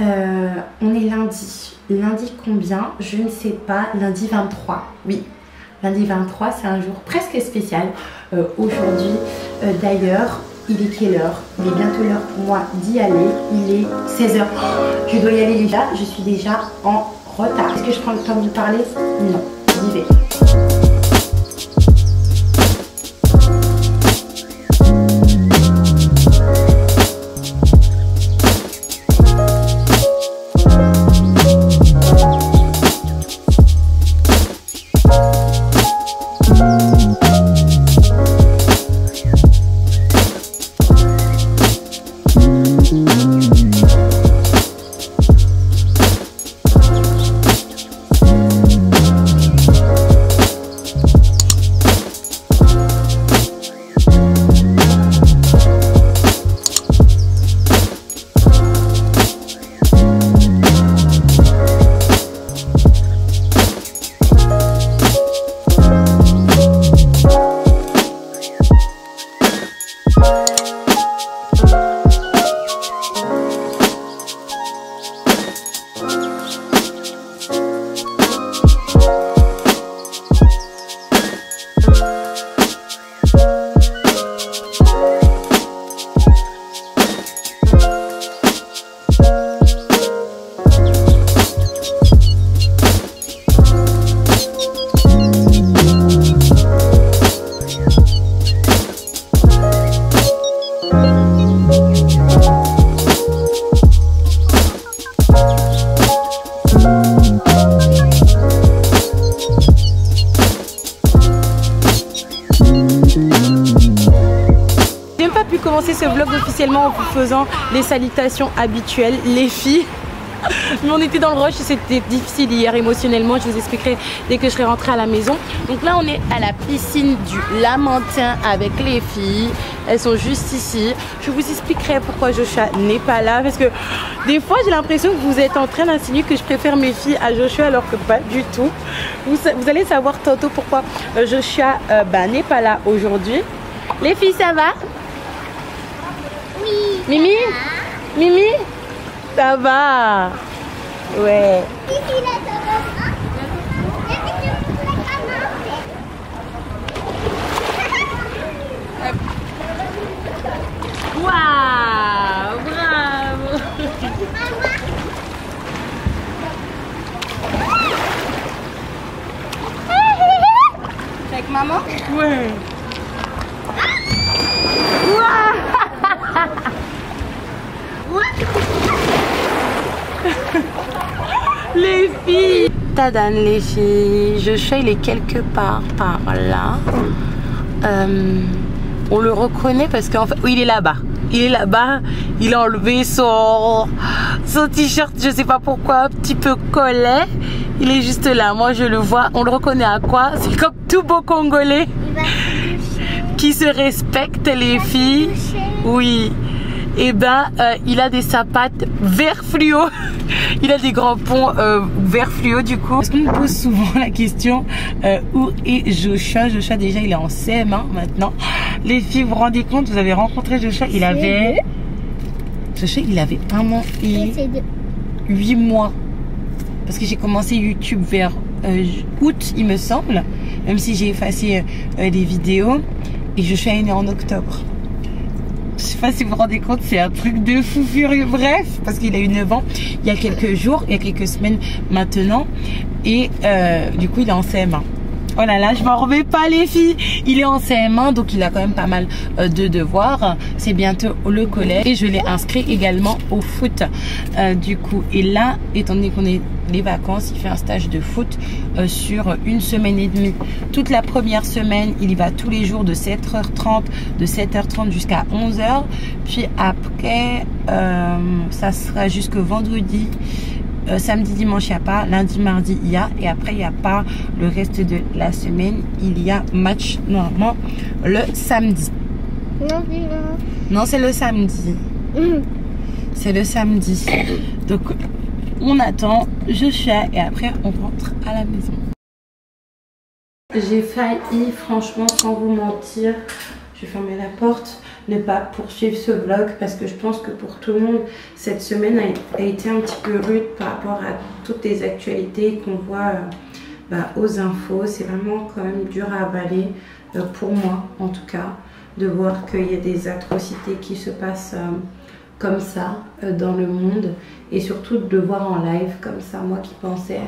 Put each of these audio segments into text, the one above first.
Euh, on est lundi. Lundi combien? Je ne sais pas. Lundi 23. Oui, lundi 23, c'est un jour presque spécial. Euh, Aujourd'hui, euh, d'ailleurs, il est quelle heure? Il est bientôt l'heure pour moi d'y aller. Il est 16h. Je dois y aller déjà. Je suis déjà en retard. Est-ce que je prends le temps de vous parler? Non, j'y vais. Faisant les salutations habituelles, les filles. Mais on était dans le rush c'était difficile hier émotionnellement. Je vous expliquerai dès que je serai rentrée à la maison. Donc là, on est à la piscine du Lamentin avec les filles. Elles sont juste ici. Je vous expliquerai pourquoi Joshua n'est pas là. Parce que des fois, j'ai l'impression que vous êtes en train d'insinuer que je préfère mes filles à Joshua alors que pas du tout. Vous, allez savoir tantôt pourquoi euh, Joshua euh, bah, n'est pas là aujourd'hui. Les filles, ça va? Mimi? Mimi? Ça va. Ouais. Waouh Bravo. Avec maman? Ouais Les les filles Je suis il est quelque part par là. Euh, on le reconnaît parce qu'en fait... Oui, il est là-bas. Il est là-bas. Il a enlevé son, son t-shirt, je sais pas pourquoi, un petit peu collet. Il est juste là. Moi, je le vois. On le reconnaît à quoi? C'est comme tout beau Congolais qui se respecte, les filles. Oui. Et ben, euh, il a des sapates vert fluo. Il a des grands ponts euh, vert fluo du coup. Parce qu'on me pose souvent la question euh, où est Joshua? Joshua déjà il est en CM1 maintenant. Les filles, vous vous rendez compte, vous avez rencontré Joshua, il avait Joshua, il avait un an et C'est de... 8 mois. Parce que j'ai commencé YouTube vers euh, août, il me semble. Même si j'ai effacé les vidéos. Et je suis né en octobre. Je sais pas si vous vous rendez compte, c'est un truc de fou furieux. Bref, parce qu'il a eu 9 ans il y a quelques jours, il y a quelques semaines maintenant. Et euh, du coup, il est en CM1. Oh là là, je m'en remets pas les filles. Il est en CM1, donc il a quand même pas mal euh, de devoirs. C'est bientôt le collège. Et je l'ai inscrit également au foot. euh, du coup, et là, étant donné qu'on est les vacances, il fait un stage de foot euh, sur une semaine et demie. Toute la première semaine, il y va tous les jours de 7h30, de 7h30 jusqu'à 11h. Puis après, ça sera jusque vendredi. Euh, samedi, dimanche, il n'y a pas. Lundi, mardi, il y a. Et après, il n'y a pas. Le reste de la semaine, il y a match normalement le samedi. Non, c'est le samedi. C'est le samedi. Donc, on attend, je suis et après, on rentre à la maison. J'ai failli, franchement, sans vous mentir, je vais fermer la porte. Ne pas poursuivre ce vlog parce que je pense que pour tout le monde, cette semaine a, été un petit peu rude par rapport à toutes les actualités qu'on voit euh, bah, aux infos. C'est vraiment quand même dur à avaler, euh, pour moi en tout cas, de voir qu'il y a des atrocités qui se passent euh, comme ça dans le monde et surtout de voir en live comme ça. Moi qui pensais,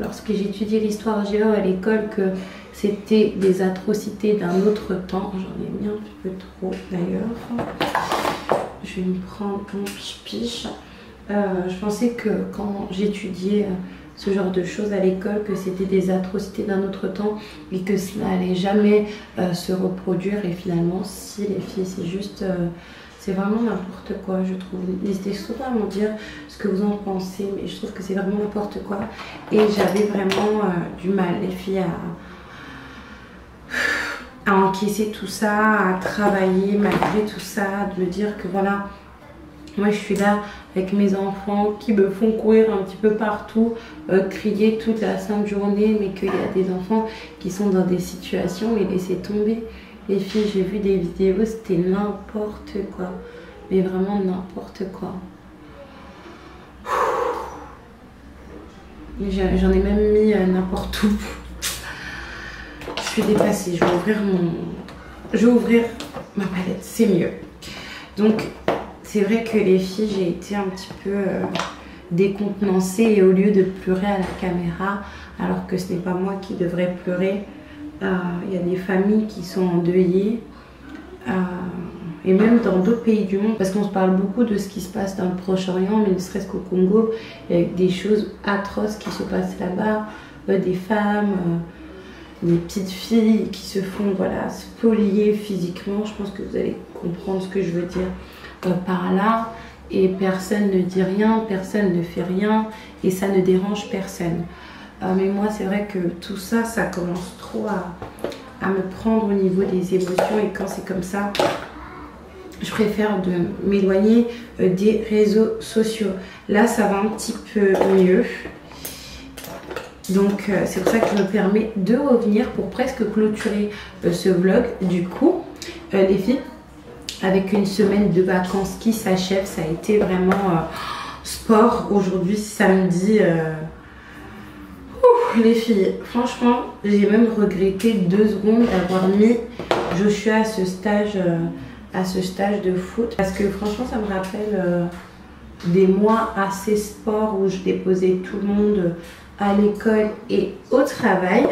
lorsque étudié l'histoire géo à l'école, que c'était des atrocités d'un autre temps. J'en ai mis un petit peu trop d'ailleurs. Je vais me prendre mon piche. Euh, je pensais que quand j'étudiais euh, ce genre de choses à l'école, que c'était des atrocités d'un autre temps et que ça n'allait jamais euh, se reproduire. Et finalement, si les filles, c'est juste, c'est vraiment n'importe quoi, je trouve. N'hésitez surtout à me dire ce que vous en pensez, mais je trouve que c'est vraiment n'importe quoi. Et j'avais vraiment du mal, les filles, à à encaisser tout ça, à travailler malgré tout ça, de me dire que voilà, moi je suis là avec mes enfants qui me font courir un petit peu partout, euh, crier toute la sainte journée, mais qu'il y a des enfants qui sont dans des situations et laisser tomber. Les filles, j'ai vu des vidéos, c'était n'importe quoi. Mais vraiment n'importe quoi. J'en ai même mis euh, n'importe où suis dépassée. Je vais ouvrir mon... Je vais ouvrir ma palette, c'est mieux. Donc, c'est vrai que les filles, j'ai été un petit peu euh, décontenancée et au lieu de pleurer à la caméra, alors que ce n'est pas moi qui devrais pleurer, euh, il y a des familles qui sont endeuillées. Euh, et même dans d'autres pays du monde, parce qu'on se parle beaucoup de ce qui se passe dans le Proche-Orient, mais ne serait-ce qu'au Congo, il y a des choses atroces qui se passent là-bas, des femmes, des petites filles qui se font voilà, spolier physiquement. Je pense que vous allez comprendre ce que je veux dire euh, par là. Et personne ne dit rien, personne ne fait rien et ça ne dérange personne. Euh, mais moi, c'est vrai que tout ça, ça commence trop à, à me prendre au niveau des émotions et quand c'est comme ça, je préfère de m'éloigner euh, des réseaux sociaux. Là, ça va un petit peu mieux. Donc euh, c'est pour ça que je me permets de revenir pour presque clôturer euh, ce vlog. Du coup, euh, les filles, avec une semaine de vacances qui s'achève, ça a été vraiment sport aujourd'hui, samedi. les filles, franchement, j'ai même regretté deux secondes d'avoir mis Joshua à ce stage, à ce stage de foot. Parce que franchement, ça me rappelle des mois assez sport où je déposais tout le monde à l'école et au travail.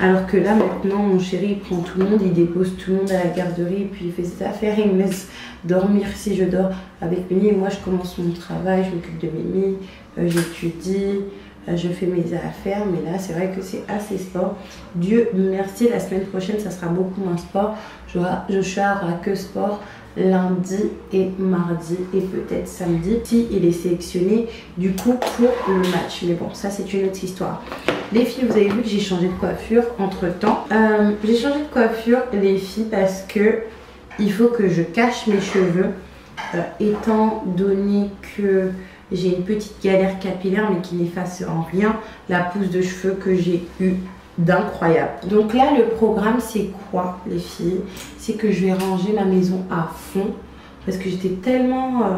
Alors que là, maintenant, mon chéri, prend tout le monde, il dépose tout le monde à la garderie, puis il fait ses affaires, il me laisse dormir si je dors avec Mimi. Moi, je commence mon travail, je m'occupe de Mimi, euh, j'étudie, je fais mes affaires. Mais là, c'est vrai que c'est assez sport. Dieu merci, la semaine prochaine, ça sera beaucoup moins sport. Je, je aura que sport lundi et mardi et peut-être samedi si il est sélectionné du coup pour le match. Mais bon, ça c'est une autre histoire. Les filles, vous avez vu que j'ai changé de coiffure entre temps. Euh, j'ai changé de coiffure les filles parce que il faut que je cache mes cheveux euh, étant donné que j'ai une petite galère capillaire mais qui n'efface en rien la pousse de cheveux que j'ai eu d'incroyable. Donc là, le programme, c'est quoi, les filles? C'est que je vais ranger ma maison à fond parce que j'étais tellement euh,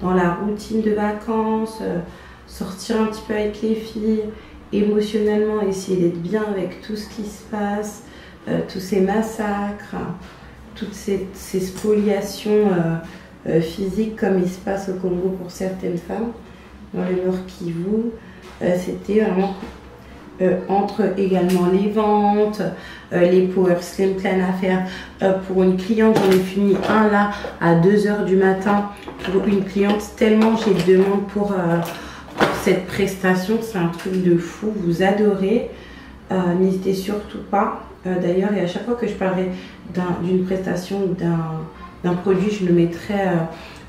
dans la routine de vacances, euh, sortir un petit peu avec les filles, émotionnellement essayer d'être bien avec tout ce qui se passe, euh, tous ces massacres, toutes ces spoliations physiques comme il se passe au Congo pour certaines femmes, dans le Nord Kivu. C'était vraiment euh, entre également les ventes, euh, les Power Slim plein à faire euh, pour une cliente. J'en ai fini un là à 2h du matin pour une cliente tellement j'ai de demandes pour, pour cette prestation. C'est un truc de fou, vous adorez. N'hésitez surtout pas. D'ailleurs, et à chaque fois que je parlerai d'une prestation ou d'un produit, je le mettrai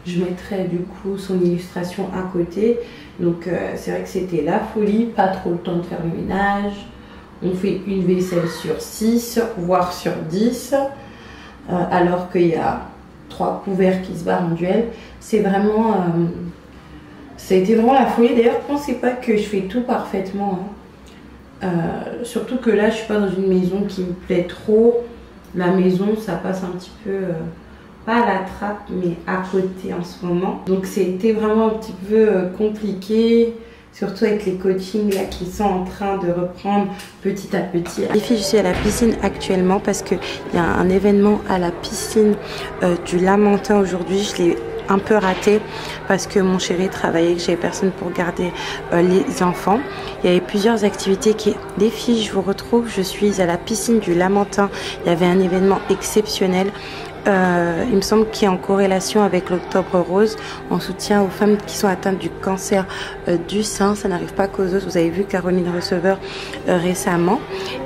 je mettrai du coup son illustration à côté. Donc euh, c'est vrai que c'était la folie, pas trop le temps de faire le ménage. On fait une vaisselle sur 6, voire sur 10, euh, alors qu'il y a trois couverts qui se barrent en duel. C'est vraiment... Euh, ça été vraiment la folie. D'ailleurs, pensez pas que je fais tout parfaitement. Hein. surtout que là, je suis pas dans une maison qui me plaît trop. la maison, ça passe un petit peu, euh, pas à la trappe, mais à côté en ce moment. Donc c'était vraiment un petit peu euh, compliqué, surtout avec les coachings là qui sont en train de reprendre petit à petit. Les filles, je suis à la piscine actuellement parce qu'il y a un événement à la piscine euh, du Lamentin aujourd'hui. Je l'ai un peu raté parce que mon chéri travaillait, que j'avais personne pour garder euh, les enfants. Il y avait plusieurs activités qui... Les filles, je vous retrouve, je suis à la piscine du Lamentin. Il y avait un événement exceptionnel. Euh, il me semble qu'il est en corrélation avec l'Octobre Rose en soutien aux femmes qui sont atteintes du cancer euh, du sein. Ça n'arrive pas qu'aux autres. Vous avez vu Caroline Receveur euh, récemment.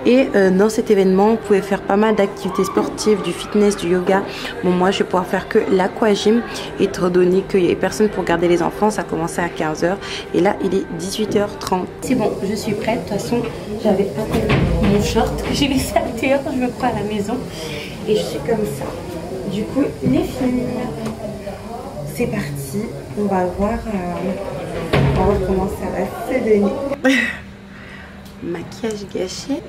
Et dans cet événement, vous pouvez faire pas mal d'activités sportives, du fitness, du yoga. Bon, moi, je vais pouvoir faire que l'aquagym, étant donné qu'il y avait personne pour garder les enfants. Ça commençait à 15h. Et là, il est 18h30. C'est bon, je suis prête. De toute façon, j'avais pas mon short que j'ai laissé à l'intérieur, je me crois, à la maison. Et je suis comme ça. Du coup, les filles, c'est parti. On va voir, euh, on va voir comment ça va se donner. Maquillage gâché.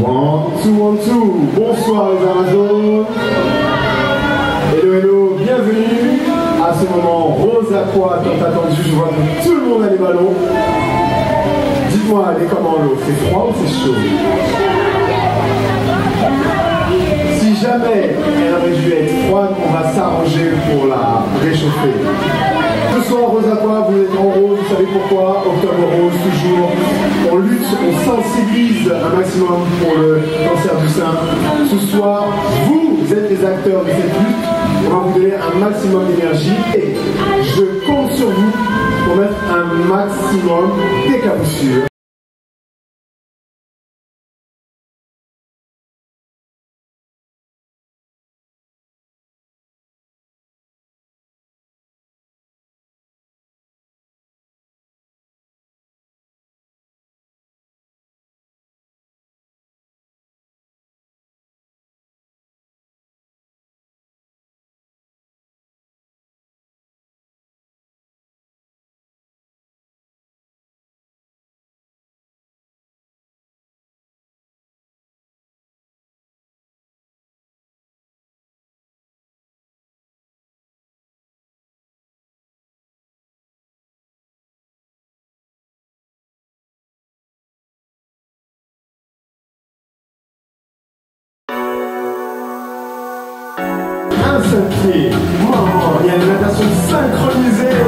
One, two. Bonsoir les Amazones. Hello, hello, bienvenue à ce moment rose à quoi tant attendu. Je vois que tout le monde a les ballons. Dites-moi, est comment l'eau C'est froid ou c'est chaud Si jamais elle aurait dû être froide, on va s'arranger pour la réchauffer. Ce Rose à quoi vous êtes en rose, vous savez pourquoi Octobre rose, toujours. On lutte, on sensibilise un maximum pour le cancer du sein. Ce soir, vous êtes les acteurs de cette lutte. On va vous donner un maximum d'énergie et je compte sur vous pour mettre un maximum. Un Il y a des natations synchronisée.